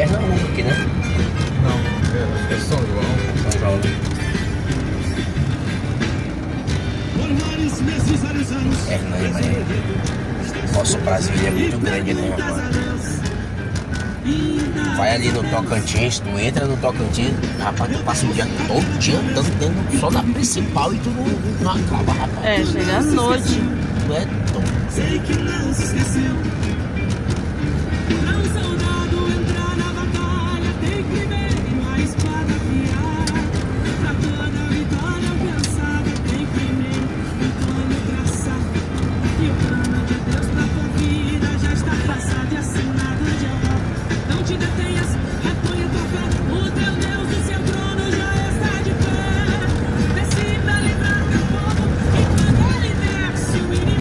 Pernambuco aqui, é né? Não, é, é São João. São João. Por. É, né, mas nosso Brasil é muito grande, né, mano? Vai ali no Tocantins, tu entra no Tocantins, rapaz, tu passa o dia todo dia andando dentro só na principal e tu não, não acaba, rapaz. É, chega à noite. Tu é tonto. Sei que não se esqueceu. to the thing.